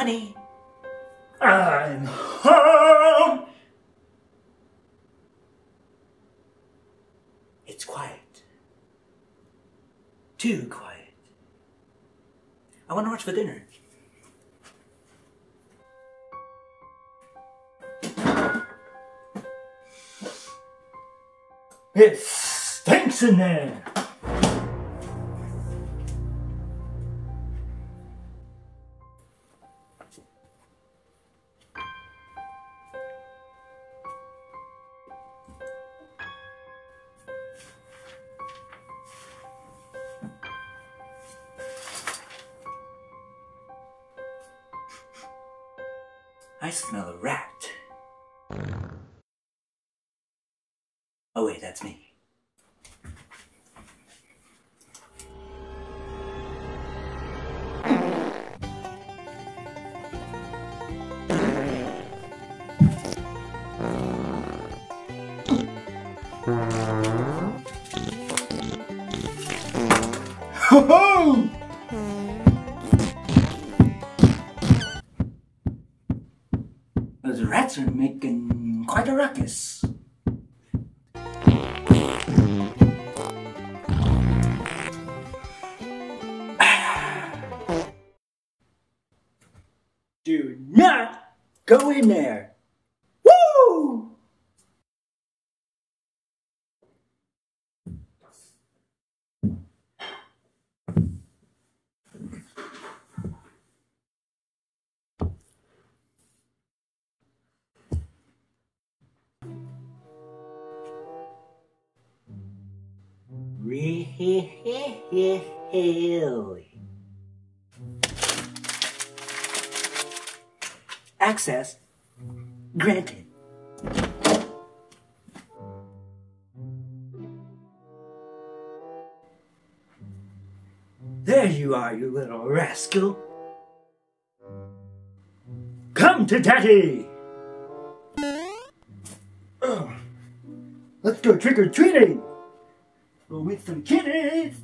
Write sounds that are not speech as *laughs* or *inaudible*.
Honey, I'm home! It's quiet. Too quiet. I wonder what's for dinner. It stinks in there! I smell a rat. Oh wait, that's me. Ho ho! Those rats are making quite a ruckus. *sighs* Do not go in there. *laughs* Access granted. There you are, you little rascal. Come to daddy! Ugh. Let's go trick or treating! With some kitties!